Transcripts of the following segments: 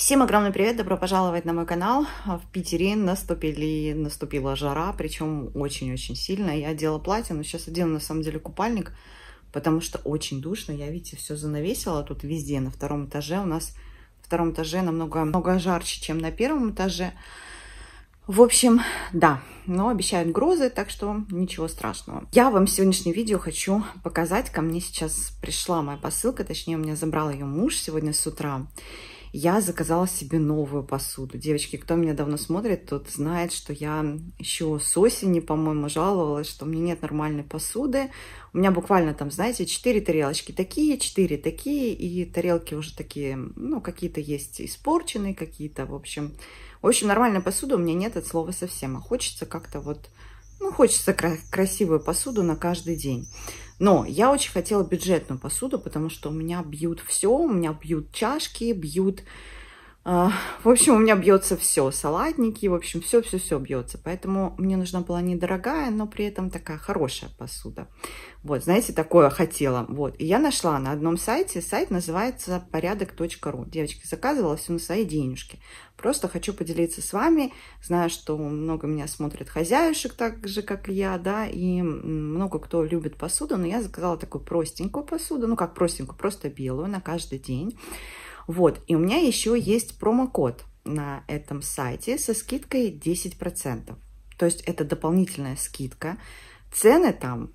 Всем огромный привет, добро пожаловать на мой канал. В Питере наступили, наступила жара, причем очень-очень сильно. Я одела платье, но сейчас одену на самом деле купальник, потому что очень душно. Я, видите, все занавесила тут везде, на втором этаже. У нас на втором этаже намного, намного жарче, чем на первом этаже. В общем, да, но обещают грозы, так что ничего страшного. Я вам в сегодняшнем видео хочу показать, ко мне сейчас пришла моя посылка, точнее, у меня забрал ее муж сегодня с утра я заказала себе новую посуду. Девочки, кто меня давно смотрит, тот знает, что я еще с осени, по-моему, жаловалась, что у меня нет нормальной посуды. У меня буквально там, знаете, 4 тарелочки такие, 4 такие, и тарелки уже такие, ну, какие-то есть испорченные, какие-то, в общем... В общем, нормальной посуды у меня нет от слова совсем, а хочется как-то вот ну, хочется кра красивую посуду на каждый день. Но я очень хотела бюджетную посуду, потому что у меня бьют все, у меня бьют чашки, бьют... Э, в общем, у меня бьется все, салатники, в общем, все-все-все бьется. Поэтому мне нужна была недорогая, но при этом такая хорошая посуда. Вот, знаете, такое хотела. Вот, и я нашла на одном сайте, сайт называется порядок.ру. Девочки, заказывала все на свои денежки. Просто хочу поделиться с вами. Знаю, что много меня смотрят хозяюшек, так же, как и я, да, и много кто любит посуду, но я заказала такую простенькую посуду, ну, как простенькую, просто белую на каждый день. Вот, и у меня еще есть промокод на этом сайте со скидкой 10%. То есть это дополнительная скидка. Цены там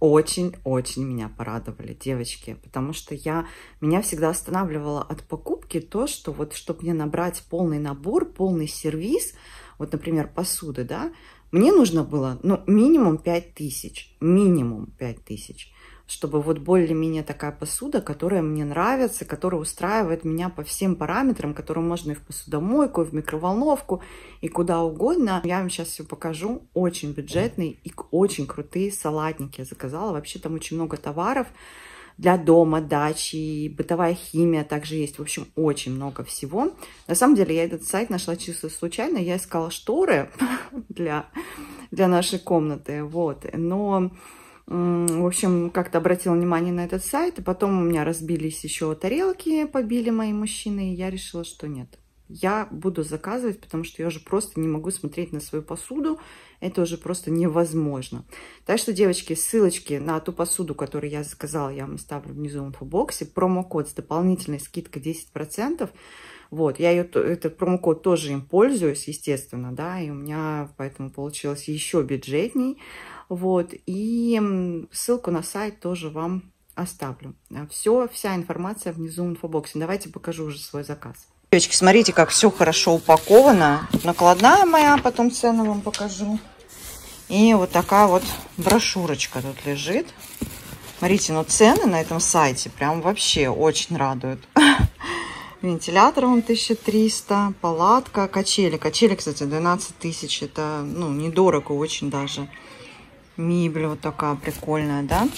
очень-очень меня порадовали, девочки, потому что я, меня всегда останавливало от покупки то, что вот, чтобы мне набрать полный набор, полный сервис, вот, например, посуды, да, мне нужно было, ну, минимум 5 тысяч, минимум 5 тысяч чтобы вот более-менее такая посуда, которая мне нравится, которая устраивает меня по всем параметрам, которую можно и в посудомойку, и в микроволновку, и куда угодно. Я вам сейчас все покажу. Очень бюджетные и очень крутые салатники я заказала. Вообще там очень много товаров для дома, дачи, бытовая химия также есть. В общем, очень много всего. На самом деле, я этот сайт нашла чисто случайно. Я искала шторы для, для нашей комнаты, вот. Но в общем, как-то обратила внимание на этот сайт, и потом у меня разбились еще тарелки, побили мои мужчины, и я решила, что нет. Я буду заказывать, потому что я уже просто не могу смотреть на свою посуду. Это уже просто невозможно. Так что, девочки, ссылочки на ту посуду, которую я заказала, я вам оставлю внизу в инфобоксе. Промокод с дополнительной скидкой 10%. Вот, я ее, этот промокод тоже им пользуюсь, естественно, да, и у меня поэтому получилось еще бюджетней. Вот, и ссылку на сайт тоже вам оставлю. Все, вся информация внизу в инфобоксе. Давайте покажу уже свой заказ. Девочки, смотрите, как все хорошо упаковано. Накладная моя, потом цену вам покажу. И вот такая вот брошюрочка тут лежит. Смотрите, ну цены на этом сайте прям вообще очень радуют. Вентилятор он 1300, палатка, качели. Качели, кстати, 12 тысяч. Это, ну, недорого очень даже. Мебель вот такая прикольная, да?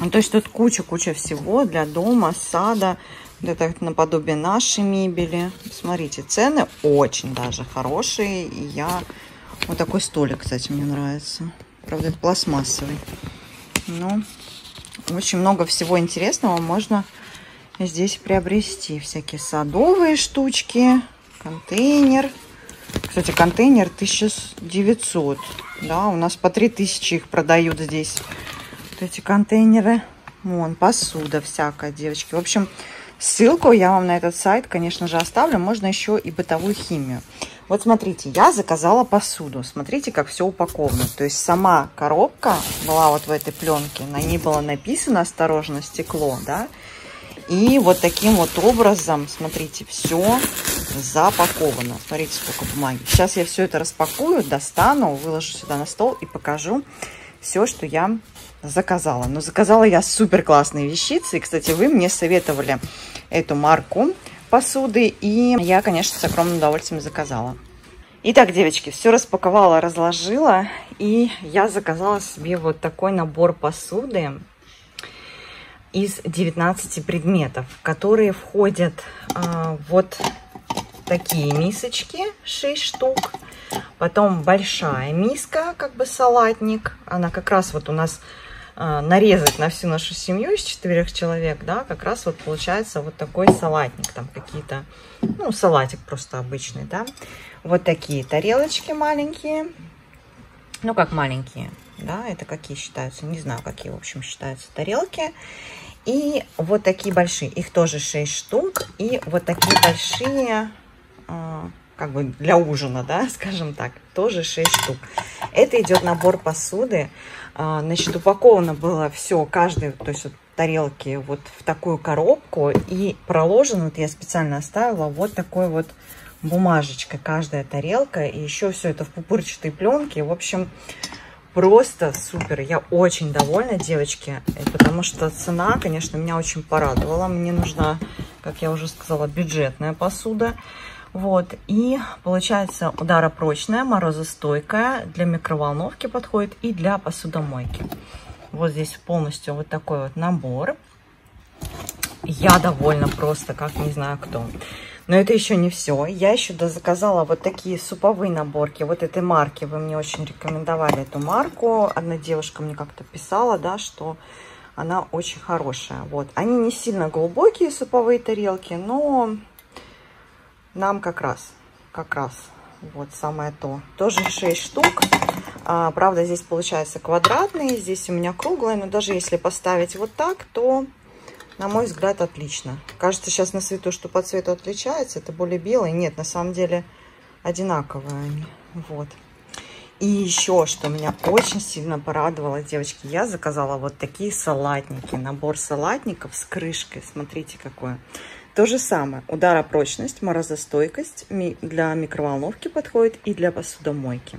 Ну, то есть тут куча-куча всего для дома, сада. Это наподобие нашей мебели. Смотрите, цены очень даже хорошие. И я... Вот такой столик, кстати, мне нравится. Правда, это пластмассовый. Ну, очень много всего интересного можно здесь приобрести. Всякие садовые штучки, контейнер. Кстати, контейнер 1900. Да, у нас по 3000 их продают здесь. Вот эти контейнеры. Вон, посуда всякая, девочки. В общем, ссылку я вам на этот сайт, конечно же, оставлю. Можно еще и бытовую химию. Вот смотрите, я заказала посуду. Смотрите, как все упаковано. То есть сама коробка была вот в этой пленке. На ней было написано «Осторожно, стекло», да. И вот таким вот образом, смотрите, все запаковано. Смотрите, сколько бумаги. Сейчас я все это распакую, достану, выложу сюда на стол и покажу все, что я заказала. Но заказала я супер классные вещицы. И, кстати, вы мне советовали эту марку посуды. И я, конечно, с огромным удовольствием заказала. Итак, девочки, все распаковала, разложила. И я заказала себе вот такой набор посуды из 19 предметов, которые входят а, вот такие мисочки, 6 штук. Потом большая миска, как бы салатник. Она как раз вот у нас э, нарезать на всю нашу семью из четырех человек, да, как раз вот получается вот такой салатник, там какие-то, ну, салатик просто обычный, да. Вот такие тарелочки маленькие, ну, как маленькие, да, это какие считаются, не знаю, какие, в общем, считаются тарелки. И вот такие большие, их тоже 6 штук. И вот такие большие, как бы для ужина, да, скажем так, тоже 6 штук. Это идет набор посуды. А, значит, упаковано было все, каждый, то есть вот тарелки вот в такую коробку. И проложено, вот я специально оставила вот такой вот бумажечкой каждая тарелка. И еще все это в пупырчатой пленке. В общем, Просто супер. Я очень довольна, девочки, потому что цена, конечно, меня очень порадовала. Мне нужна, как я уже сказала, бюджетная посуда. Вот, и получается ударопрочная, морозостойкая, для микроволновки подходит и для посудомойки. Вот здесь полностью вот такой вот набор. Я довольна просто, как не знаю кто. Но это еще не все. Я еще заказала вот такие суповые наборки вот этой марки. Вы мне очень рекомендовали эту марку. Одна девушка мне как-то писала, да, что она очень хорошая. Вот. Они не сильно глубокие суповые тарелки, но нам как раз, как раз, вот самое то. Тоже 6 штук. А, правда, здесь получается квадратные, здесь у меня круглые, но даже если поставить вот так, то на мой взгляд, отлично. Кажется сейчас на свету, что по цвету отличается. Это более белый. Нет, на самом деле одинаковые они. Вот. И еще, что меня очень сильно порадовало, девочки, я заказала вот такие салатники. Набор салатников с крышкой. Смотрите, какое. То же самое. Ударопрочность, морозостойкость для микроволновки подходит и для посудомойки.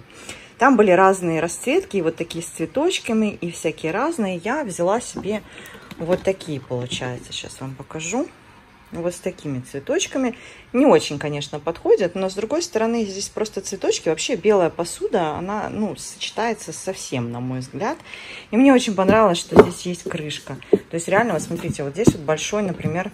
Там были разные расцветки, вот такие с цветочками и всякие разные. Я взяла себе вот такие получается. Сейчас вам покажу. Вот с такими цветочками. Не очень, конечно, подходят, но с другой стороны здесь просто цветочки. Вообще белая посуда, она, ну, сочетается совсем, на мой взгляд. И мне очень понравилось, что здесь есть крышка. То есть реально, вот смотрите, вот здесь вот большой, например,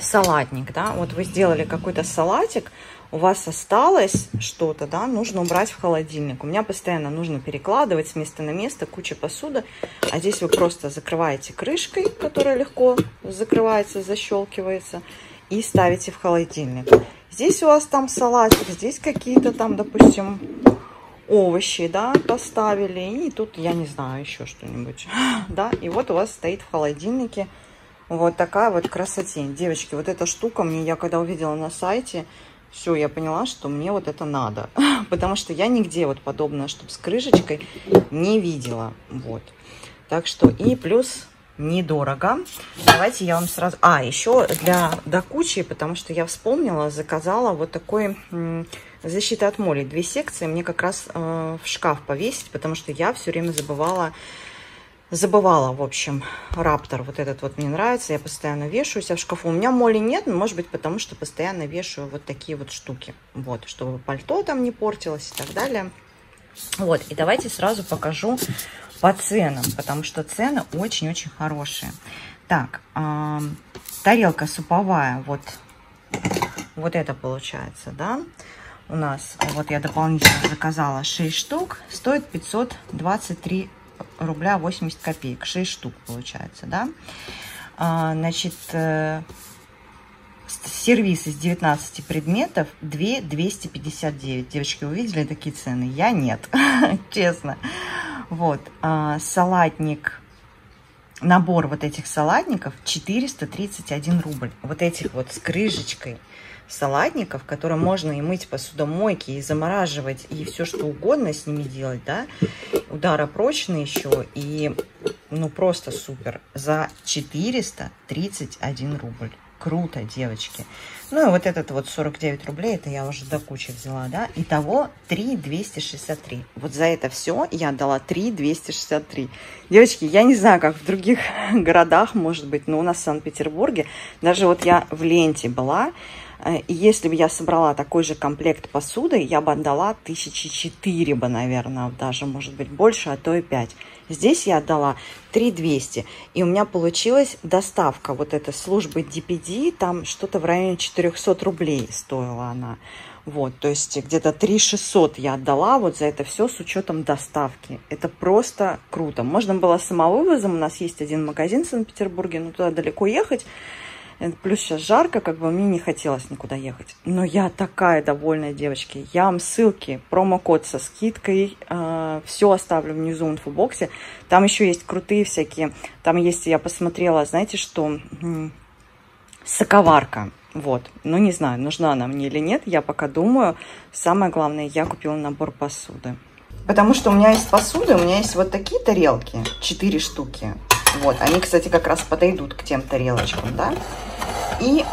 салатник, да. Вот вы сделали какой-то салатик, у вас осталось что-то, да, нужно убрать в холодильник. У меня постоянно нужно перекладывать с места на место, куча посуды. А здесь вы просто закрываете крышкой, которая легко закрывается, защелкивается, и ставите в холодильник. Здесь у вас там салатик, здесь какие-то там, допустим, овощи, да, поставили. И тут, я не знаю, еще что-нибудь, да. И вот у вас стоит в холодильнике вот такая вот красотень. Девочки, вот эта штука мне, я когда увидела на сайте, все, я поняла, что мне вот это надо. Потому что я нигде вот подобное, чтобы с крышечкой, не видела. Вот. Так что и плюс недорого. Давайте я вам сразу... А, еще для до кучи, потому что я вспомнила, заказала вот такой защита от моли. Две секции мне как раз э, в шкаф повесить, потому что я все время забывала забывала, в общем, раптор. Вот этот вот мне нравится. Я постоянно вешаю себя в шкафу. У меня моли нет, но, может быть, потому что постоянно вешаю вот такие вот штуки. Вот, чтобы пальто там не портилось и так далее. Вот, и давайте сразу покажу по ценам, потому что цены очень-очень хорошие. Так, э, тарелка суповая, вот, вот это получается, да, у нас, вот я дополнительно заказала 6 штук, стоит 523 рубля 80 копеек. 6 штук получается, да. А, значит, сервис из 19 предметов 2 259. Девочки, увидели такие цены? Я нет, честно. Вот, а, салатник, набор вот этих салатников 431 рубль. Вот этих вот с крышечкой салатников, которые можно и мыть посудомойки, и замораживать, и все что угодно с ними делать, да. Ударопрочные еще, и ну просто супер. За 431 рубль. Круто, девочки. Ну и вот этот вот 49 рублей, это я уже до кучи взяла, да. Итого 3 263. Вот за это все я отдала 3 263. Девочки, я не знаю, как в других городах, может быть, но у нас в Санкт-Петербурге, даже вот я в ленте была, если бы я собрала такой же комплект посуды, я бы отдала тысячи четыре бы, наверное, даже, может быть, больше, а то и пять. Здесь я отдала 3200. И у меня получилась доставка вот этой службы DPD, там что-то в районе 400 рублей стоила она. Вот, то есть где-то 3 600 я отдала вот за это все с учетом доставки. Это просто круто. Можно было самовывозом. У нас есть один магазин в Санкт-Петербурге, но туда далеко ехать. Э, плюс сейчас жарко, как бы мне не хотелось никуда ехать. Но я такая довольная, девочки. Я вам ссылки, промокод со скидкой, э, все оставлю внизу в инфобоксе. Там еще есть крутые всякие. Там есть, я посмотрела, знаете что, соковарка. Вот, ну не знаю, нужна она мне или нет, я пока думаю. Самое главное, я купила набор посуды. Потому что у меня есть посуда, у меня есть вот такие тарелки, 4 штуки. Вот, они, кстати, как раз подойдут к тем тарелочкам, да. И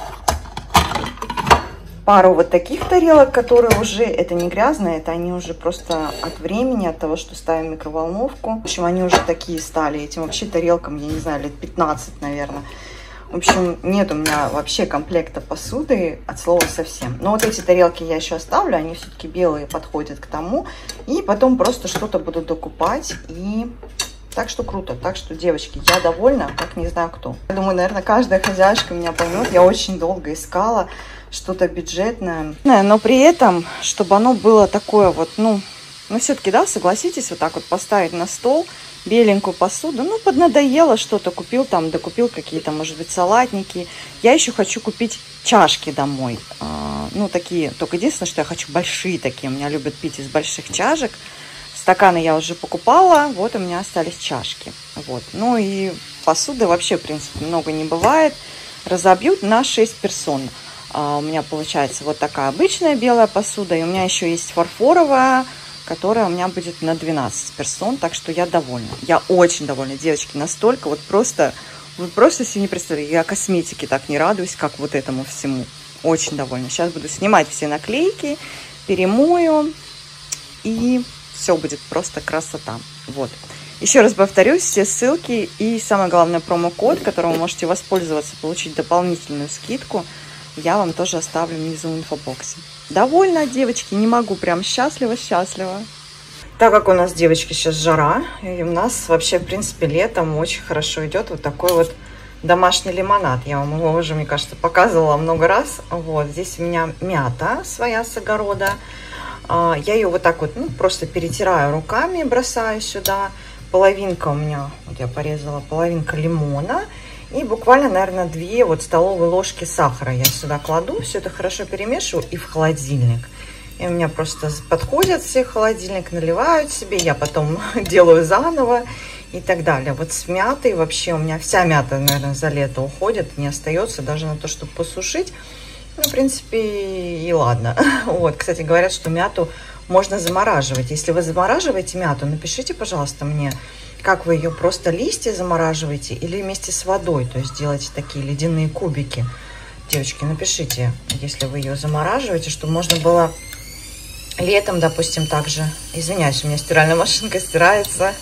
пару вот таких тарелок, которые уже, это не грязные, это они уже просто от времени, от того, что ставим микроволновку. В общем, они уже такие стали. Этим вообще тарелкам, я не знаю, лет 15, наверное. В общем, нет у меня вообще комплекта посуды от слова совсем. Но вот эти тарелки я еще оставлю, они все-таки белые, подходят к тому. И потом просто что-то буду докупать. И так что круто. Так что, девочки, я довольна, как не знаю кто. Я думаю, наверное, каждая хозяйка меня поймет. Я очень долго искала что-то бюджетное. Но при этом, чтобы оно было такое вот, ну, ну все-таки, да, согласитесь, вот так вот поставить на стол – беленькую посуду. Ну, поднадоело что-то, купил там, докупил какие-то, может быть, салатники. Я еще хочу купить чашки домой. А, ну, такие, только единственное, что я хочу большие такие. Меня любят пить из больших чашек. Стаканы я уже покупала, вот у меня остались чашки. Вот. Ну и посуды вообще, в принципе, много не бывает. Разобьют на 6 персон. А у меня получается вот такая обычная белая посуда. И у меня еще есть фарфоровая которая у меня будет на 12 персон, так что я довольна. Я очень довольна, девочки, настолько вот просто, вы просто себе не представляете, я косметике так не радуюсь, как вот этому всему. Очень довольна. Сейчас буду снимать все наклейки, перемою, и все будет просто красота. Вот. Еще раз повторюсь, все ссылки и самое главное промокод, которым вы можете воспользоваться, получить дополнительную скидку, я вам тоже оставлю внизу в инфобоксе. Довольна, девочки, не могу, прям счастлива-счастлива. Так как у нас, девочки, сейчас жара, и у нас вообще, в принципе, летом очень хорошо идет вот такой вот домашний лимонад. Я вам его уже, мне кажется, показывала много раз. Вот, здесь у меня мята своя с огорода. А, я ее вот так вот, ну, просто перетираю руками, бросаю сюда. Половинка у меня, вот я порезала, половинка лимона. И буквально, наверное, 2 вот столовые ложки сахара я сюда кладу. Все это хорошо перемешиваю и в холодильник. И у меня просто подходят все холодильник, наливают себе. Я потом делаю заново и так далее. Вот с мятой вообще у меня вся мята, наверное, за лето уходит. Не остается даже на то, чтобы посушить. Ну, в принципе, и ладно. Вот, кстати, говорят, что мяту можно замораживать. Если вы замораживаете мяту, напишите, пожалуйста, мне, как вы ее просто листья замораживаете или вместе с водой, то есть делаете такие ледяные кубики. Девочки, напишите, если вы ее замораживаете, чтобы можно было летом, допустим, также. Извиняюсь, у меня стиральная машинка стирается.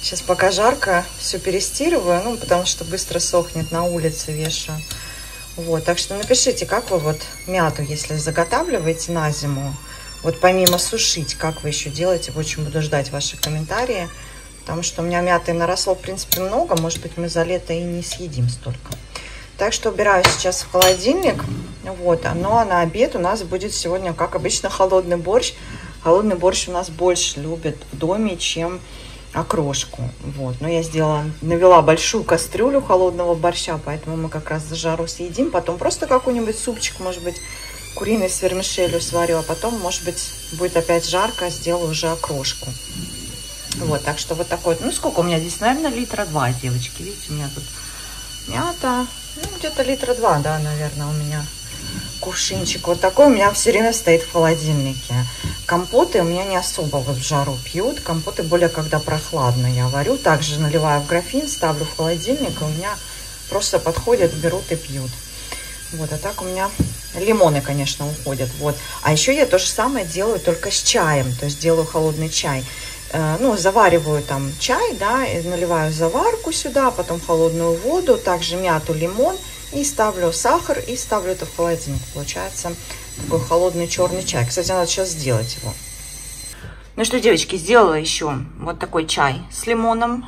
Сейчас пока жарко, все перестирываю, ну, потому что быстро сохнет на улице, вешаю. Вот, так что напишите, как вы вот мяту, если заготавливаете на зиму, вот помимо сушить, как вы еще делаете, очень буду ждать ваши комментарии. Потому что у меня мяты наросло, в принципе, много. Может быть, мы за лето и не съедим столько. Так что убираю сейчас в холодильник. Вот, ну а на обед у нас будет сегодня, как обычно, холодный борщ. Холодный борщ у нас больше любят в доме, чем окрошку. Вот, но я сделала, навела большую кастрюлю холодного борща, поэтому мы как раз за жару съедим. Потом просто какой-нибудь супчик, может быть, куриный с вермишелью сварю, а потом, может быть, будет опять жарко, сделаю уже окрошку. Вот, так что вот такой. Ну, сколько у меня здесь, наверное, литра два, девочки. Видите, у меня тут мята. Ну, где-то литра два, да, наверное, у меня кувшинчик. Вот такой у меня все время стоит в холодильнике. Компоты у меня не особо вот в жару пьют. Компоты более когда прохладно я варю. Также наливаю в графин, ставлю в холодильник, и у меня просто подходят, берут и пьют. Вот, а так у меня лимоны, конечно, уходят. Вот. А еще я то же самое делаю только с чаем. То есть делаю холодный чай. Э, ну, завариваю там чай, да, наливаю заварку сюда, потом холодную воду, также мяту, лимон, и ставлю сахар, и ставлю это в холодильник. Получается такой холодный черный чай. Кстати, надо сейчас сделать его. Ну что, девочки, сделала еще вот такой чай с лимоном.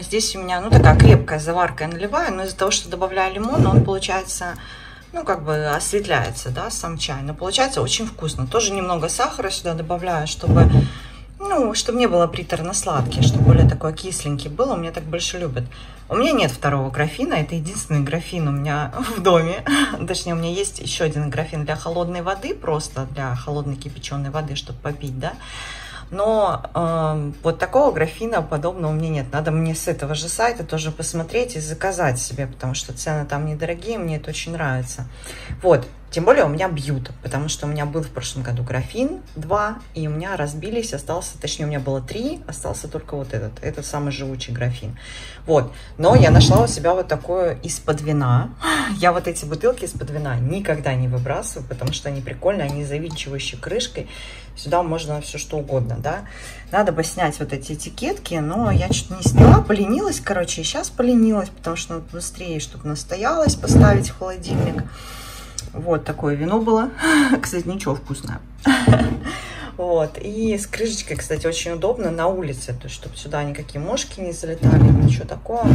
Здесь у меня, ну, такая крепкая заварка я наливаю, но из-за того, что добавляю лимон, он получается ну, как бы осветляется, да, сам чай. Но получается очень вкусно. Тоже немного сахара сюда добавляю, чтобы, ну, чтобы не было приторно-сладкий, чтобы более такой кисленький был. У меня так больше любят. У меня нет второго графина, это единственный графин у меня в доме. Точнее, у меня есть еще один графин для холодной воды, просто для холодной кипяченой воды, чтобы попить, да. Но э, вот такого графина подобного у меня нет. Надо мне с этого же сайта тоже посмотреть и заказать себе, потому что цены там недорогие, мне это очень нравится. Вот, тем более у меня бьют, потому что у меня был в прошлом году графин 2, и у меня разбились, остался, точнее у меня было 3, остался только вот этот, этот самый живучий графин. Вот, но я нашла у себя вот такое из-под вина. Я вот эти бутылки из-под вина никогда не выбрасываю, потому что они прикольные, они завинчивающие крышкой. Сюда можно все что угодно, да. Надо бы снять вот эти этикетки, но я что-то не сняла, поленилась, короче, и сейчас поленилась, потому что надо быстрее, чтобы настоялось, поставить в холодильник. Вот такое вино было. Кстати, ничего вкусное. Вот. И с крышечкой, кстати, очень удобно на улице, то есть, чтобы сюда никакие мошки не залетали, ничего такого.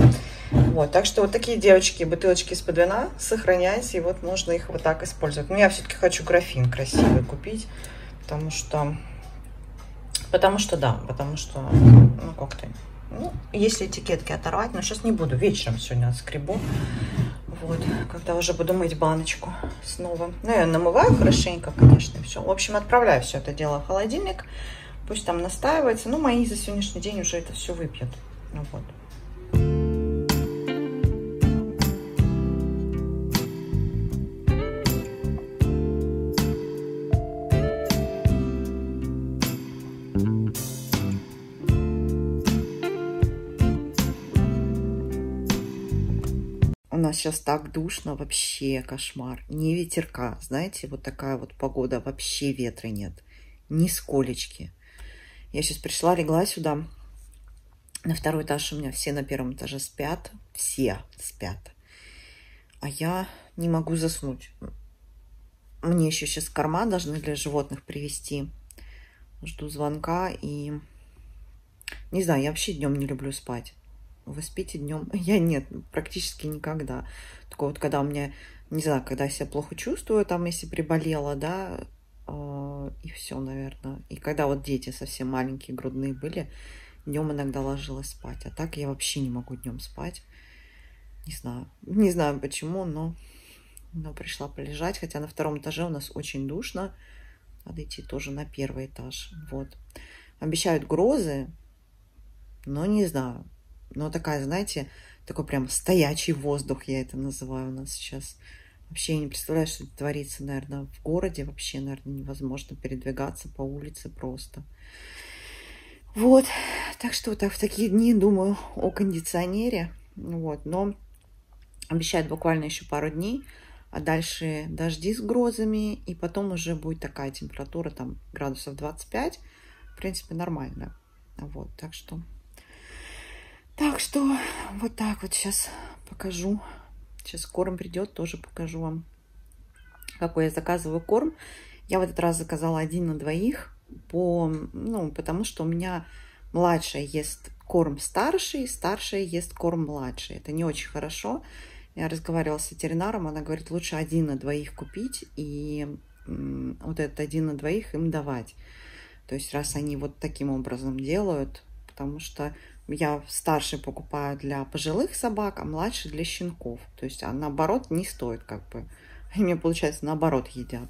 Вот. Так что вот такие девочки, бутылочки из-под вина, сохраняйте, и вот можно их вот так использовать. Но я все-таки хочу графин красивый купить, потому что, потому что да, потому что, ну как-то, ну, если этикетки оторвать, но сейчас не буду, вечером сегодня отскребу. Вот, когда уже буду мыть баночку снова. Ну, я намываю хорошенько, конечно, все. В общем, отправляю все это дело в холодильник. Пусть там настаивается. Ну, мои за сегодняшний день уже это все выпьют. Ну, вот. Нас сейчас так душно, вообще кошмар. Не ветерка, знаете, вот такая вот погода, вообще ветра нет. Ни сколечки. Я сейчас пришла, легла сюда. На второй этаж у меня все на первом этаже спят. Все спят. А я не могу заснуть. Мне еще сейчас корма должны для животных привезти. Жду звонка и... Не знаю, я вообще днем не люблю спать. Вы спите днем? Я нет, практически никогда. Только вот когда у меня, не знаю, когда я себя плохо чувствую, там, если приболела, да, э, и все, наверное. И когда вот дети совсем маленькие, грудные были, днем иногда ложилась спать. А так я вообще не могу днем спать. Не знаю. Не знаю почему, но, но пришла полежать. Хотя на втором этаже у нас очень душно. Надо идти тоже на первый этаж. Вот. Обещают грозы, но не знаю. Но такая, знаете, такой прям стоячий воздух, я это называю у нас сейчас. Вообще я не представляю, что это творится, наверное, в городе. Вообще, наверное, невозможно передвигаться по улице просто. Вот. Так что так в такие дни думаю о кондиционере. Вот. Но обещают буквально еще пару дней. А дальше дожди с грозами. И потом уже будет такая температура, там, градусов 25. В принципе, нормально. Вот. Так что так что вот так вот сейчас покажу. Сейчас корм придет, тоже покажу вам, какой я заказываю корм. Я в этот раз заказала один на двоих, по, ну, потому что у меня младшая ест корм старший, старшая ест корм младший. Это не очень хорошо. Я разговаривала с ветеринаром, она говорит, лучше один на двоих купить и вот этот один на двоих им давать. То есть раз они вот таким образом делают, потому что я старший покупаю для пожилых собак, а младший для щенков. То есть, а наоборот не стоит как бы. Они мне, получается, наоборот едят.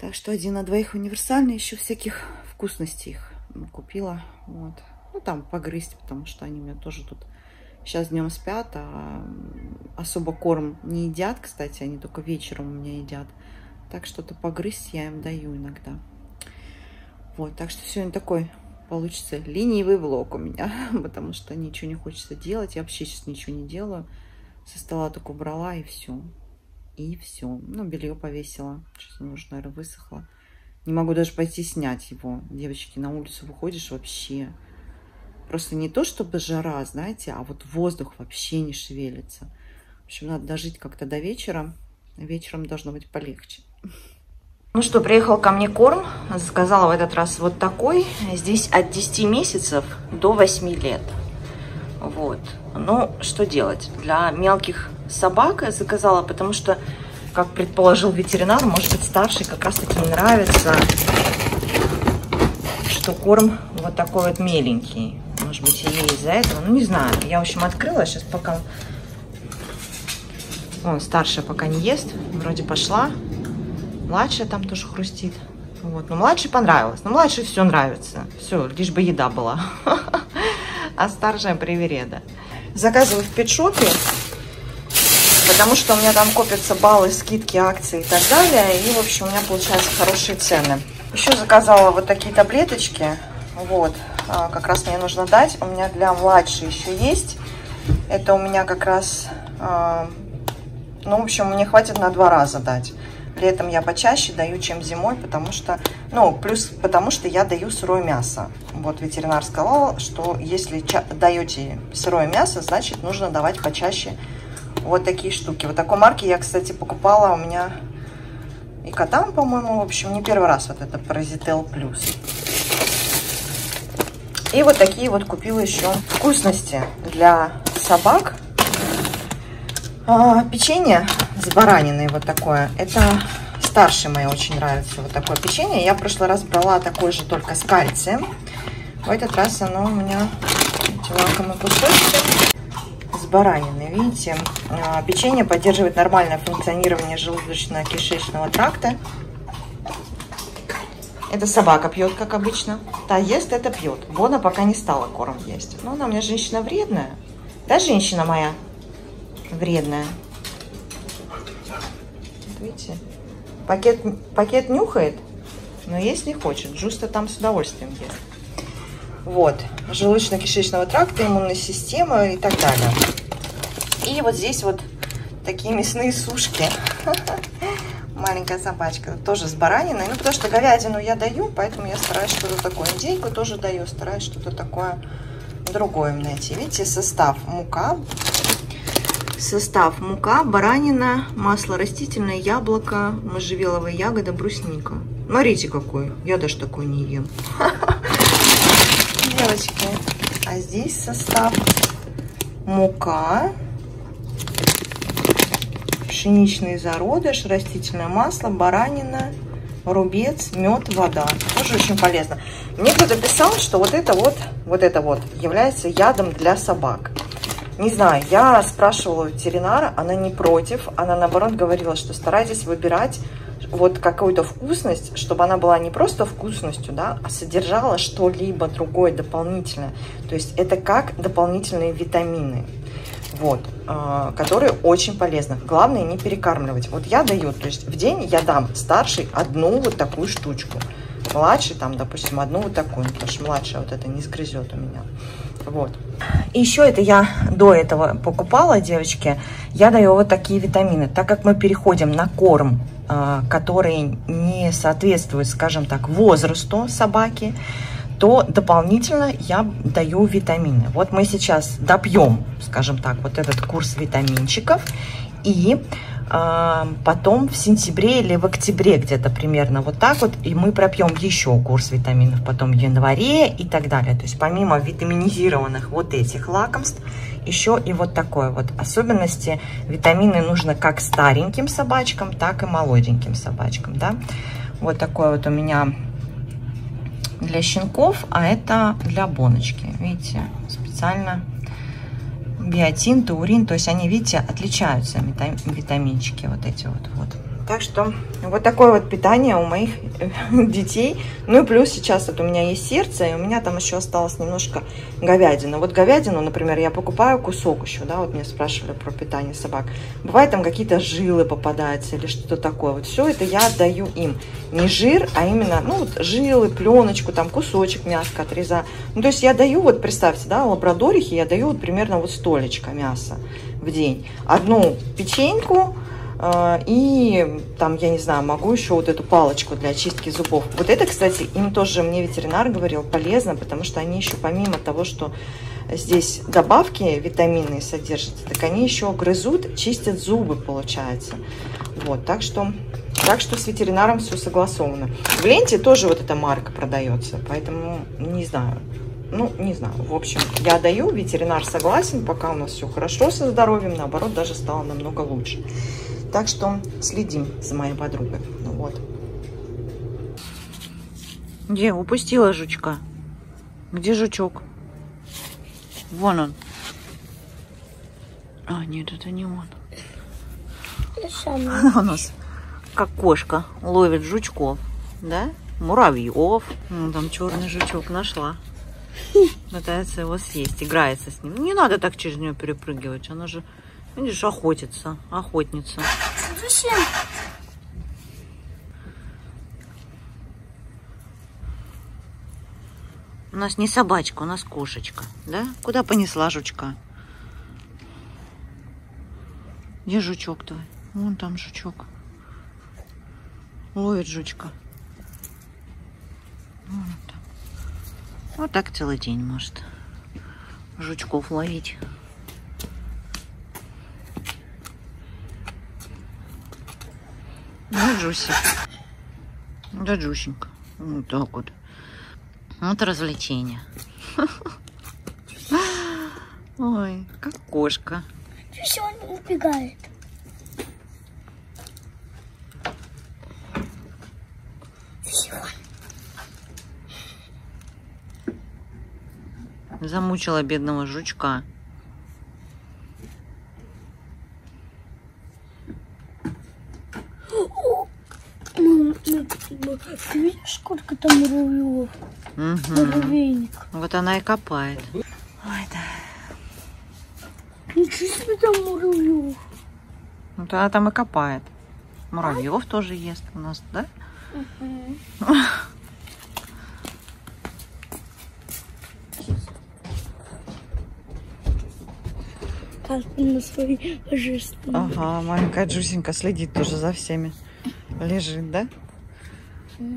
Так что один на двоих универсальный. Еще всяких вкусностей их купила. Вот. Ну, там погрызть, потому что они меня тоже тут сейчас днем спят, а особо корм не едят, кстати, они только вечером у меня едят. Так что-то погрызть я им даю иногда. Вот, так что сегодня такой получится ленивый влог у меня, потому что ничего не хочется делать. Я вообще сейчас ничего не делаю. Со стола только убрала и все. И все. Ну, белье повесила. Сейчас оно уже, наверное, высохло. Не могу даже пойти снять его. Девочки, на улицу выходишь вообще. Просто не то, чтобы жара, знаете, а вот воздух вообще не шевелится. В общем, надо дожить как-то до вечера. Вечером должно быть полегче. Ну что, приехал ко мне корм. Заказала в этот раз вот такой. Здесь от 10 месяцев до 8 лет. Вот. Ну, что делать? Для мелких собак заказала, потому что как предположил ветеринар, может быть, старший как раз-таки нравится, что корм вот такой вот меленький. Может быть, и из-за этого. Ну, не знаю. Я, в общем, открыла. Сейчас пока... Вон, старшая пока не ест. Вроде пошла. Младшая там тоже хрустит. Вот. Но младшей понравилось. Но младшей все нравится. Все, лишь бы еда была. А старшая привереда. Заказываю в петшопе потому что у меня там копятся баллы, скидки, акции и так далее. И, в общем, у меня получаются хорошие цены. Еще заказала вот такие таблеточки. Вот, а, как раз мне нужно дать. У меня для младшей еще есть. Это у меня как раз, а, ну, в общем, мне хватит на два раза дать. Летом я почаще даю, чем зимой, потому что, ну, плюс потому что я даю сырое мясо. Вот ветеринар сказал, что если даете сырое мясо, значит нужно давать почаще вот такие штуки. Вот такой марки я, кстати, покупала у меня и котам, по-моему, в общем, не первый раз вот это Паразител Плюс. И вот такие вот купила еще вкусности для собак. А, печенье с бараниной вот такое. Это старшей моей очень нравится вот такое печенье. Я в прошлый раз брала такое же, только с кальцием. В этот раз оно у меня лакомые кусочки баранины. Видите, а, печенье поддерживает нормальное функционирование желудочно-кишечного тракта. Это собака пьет, как обычно. Та ест, это пьет. Бона пока не стала корм есть. Но она у меня женщина вредная. Да, женщина моя вредная. видите, пакет, пакет нюхает, но есть не хочет. Джуста там с удовольствием ест. Вот, желудочно-кишечного тракта, иммунной системы и так далее. И вот здесь вот такие мясные сушки. Маленькая собачка, тоже с бараниной. Ну, потому что говядину я даю, поэтому я стараюсь что-то такое. Индейку тоже даю, стараюсь что-то такое другое найти. Видите, состав мука. Состав мука, баранина, масло растительное, яблоко, можжевеловая ягода, брусника. Смотрите какой, я даже такой не ем. Девочки, а здесь состав мука, пшеничный зародыш, растительное масло, баранина, рубец, мед, вода. Тоже очень полезно. Мне кто-то писал, что вот это вот, вот это вот является ядом для собак. Не знаю, я спрашивала у ветеринара, она не против, она наоборот говорила, что старайтесь выбирать вот какую-то вкусность, чтобы она была не просто вкусностью, да, а содержала что-либо другое дополнительное. То есть это как дополнительные витамины вот, э, которые очень полезны. Главное не перекармливать. Вот я даю, то есть в день я дам старший одну вот такую штучку, младший там, допустим, одну вот такую, потому что младшая вот это не сгрызет у меня. Вот. И еще это я до этого покупала, девочки, я даю вот такие витамины. Так как мы переходим на корм, э, который не соответствует, скажем так, возрасту собаки, то дополнительно я даю витамины. Вот мы сейчас допьем, скажем так, вот этот курс витаминчиков. И э, потом в сентябре или в октябре где-то примерно вот так вот. И мы пропьем еще курс витаминов потом в январе и так далее. То есть помимо витаминизированных вот этих лакомств, еще и вот такое вот. Особенности витамины нужно как стареньким собачкам, так и молоденьким собачкам, да. Вот такой вот у меня для щенков, а это для боночки. Видите, специально биотин, таурин, то есть они, видите, отличаются, витаминчики вот эти вот. вот. Так что вот такое вот питание у моих э, детей. Ну и плюс сейчас вот у меня есть сердце, и у меня там еще осталось немножко говядины. Вот говядину, например, я покупаю кусок еще, да, вот меня спрашивали про питание собак. Бывает там какие-то жилы попадаются или что-то такое. Вот все это я отдаю им. Не жир, а именно, ну вот жилы, пленочку, там кусочек мяска отрезаю. Ну то есть я даю, вот представьте, да, лабрадорихи я даю вот примерно вот столечко мяса в день. Одну печеньку, и там, я не знаю, могу еще вот эту палочку для очистки зубов. Вот это, кстати, им тоже мне ветеринар говорил, полезно, потому что они еще помимо того, что здесь добавки витаминные содержатся, так они еще грызут, чистят зубы, получается. Вот, так что, так что с ветеринаром все согласовано. В ленте тоже вот эта марка продается, поэтому не знаю. Ну, не знаю. В общем, я даю, ветеринар согласен, пока у нас все хорошо со здоровьем, наоборот, даже стало намного лучше. Так что следим за моей подругой. Ну вот. Где? Упустила жучка. Где жучок? Вон он. А, нет, это не он. У нас как кошка ловит жучков, да? Муравьев. Ну, там черный жучок нашла. Пытается его съесть, играется с ним. Не надо так через нее перепрыгивать. Она же, видишь, охотится, охотница. У нас не собачка, у нас кошечка, да? Куда понесла жучка? Где жучок твой? Вон там жучок. Ловит жучка. Вон там. Вот так целый день может жучков ловить. Джусик. Да, Джусенька. Вот так вот. Вот развлечение. Ой, как кошка. Все, он убегает. Замучила бедного жучка. Мам, ну, ну, ты видишь, сколько там Угу. Вот она и копает. Ой, да. Ничего себе там муравьев. Вот она там и копает. Муравьев тоже ест у нас, да? На божественной. Ага, маленькая Джусенька следит тоже за всеми. Лежит, да?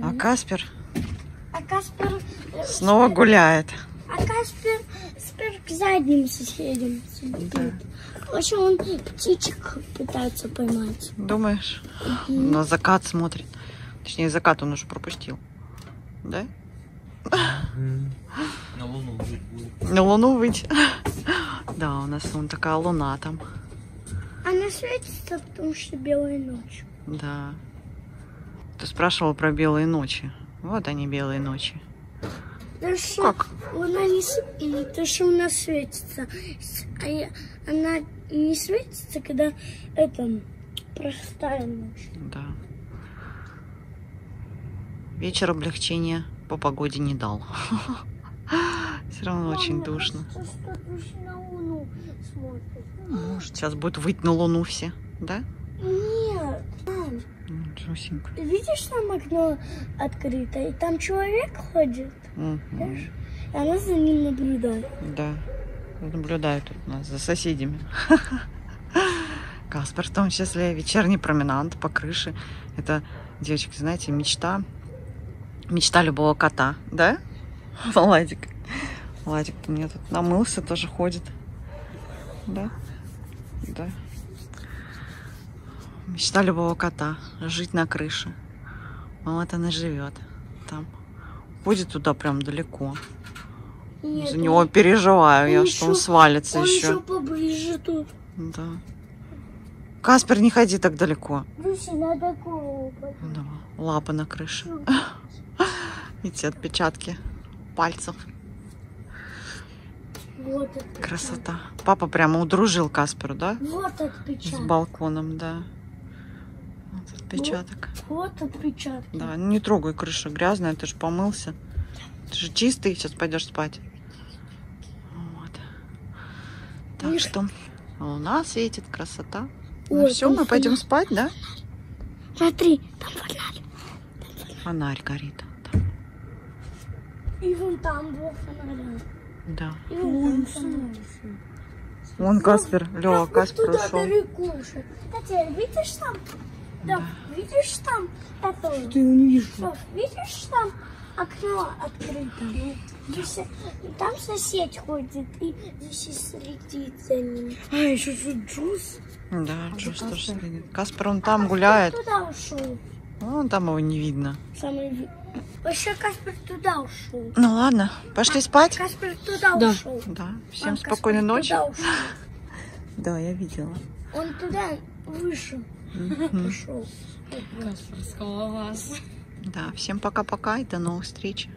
А Каспер А Каспер... э, снова гуляет. А Каспер спер к задним соседям сидит. Да. В общем, он птичек пытается поймать. Думаешь? На закат смотрит. Точнее, закат он уже пропустил. Да? На луну будет. На луну выйти. Да, у нас вон такая луна там. Она светится, потому что белая ночь. Да. Ты спрашивал про белые ночи. Вот они, белые ночи. Да что Как? она не, то, что у нас светится. А я- она не светится, когда это простая ночь. Да. Вечер облегчения по погоде не дал. Все равно очень душно. смотрит. Может, сейчас будет выйти на луну все, да? Нет, Ты видишь, там окно открыто, и там человек ходит, знаешь? И она за ним наблюдает. Да. Наблюдают тут нас за соседями. Каспер в том числе. Вечерний променад по крыше. Это, девочки, знаете, мечта. Мечта любого кота, да? Владик. Владик у меня тут намылся, тоже ходит. Да? Да. Мечта любого кота. Жить на крыше. Он вот он и живет там. Будет туда прям далеко. Нет, За он- него переживаю я, он что он свалится он еще. еще поближе тут. Да. Каспер, не ходи так далеко. Люси, надо голову давай, Лапы на крыше. Эти отпечатки пальцев. Вот отпечаток. Красота. Папа прямо удружил Касперу, да? Вот С отпечаток. балконом, да. Вот отпечаток. Вот отпечаток. Да, не трогай крышу, грязная, ты же помылся. Ты же чистый, сейчас пойдешь спать. Вот. Так Эх. что луна светит, красота. Ну Ой, все, там мы пойдем спать, да? Смотри, там фонарь. Фонарь горит. Там. И вон там два фонаря. Да. И вон там фонарь. Вон Каспер, Лева, Каспер уже. Катя, видишь там? Да. Видишь там? Это... Ты не видишь. Соф, видишь там окно открыто? Здесь, там сосед ходит и здесь следит за ним. А, еще тут Джус. Да, Джус тоже следит. Каспер, он там гуляет. Туда ушел. Вон там его не видно. Самый... Вообще Каспер туда ушел. Ну ладно, пошли спать? Каспер туда Да. ушел. Да. Всем Он, спокойной Каспер, ночи. туда ушел. Да, я видела. Он туда вышел. Пошел. Вас. Да, всем пока-пока и до новых встреч.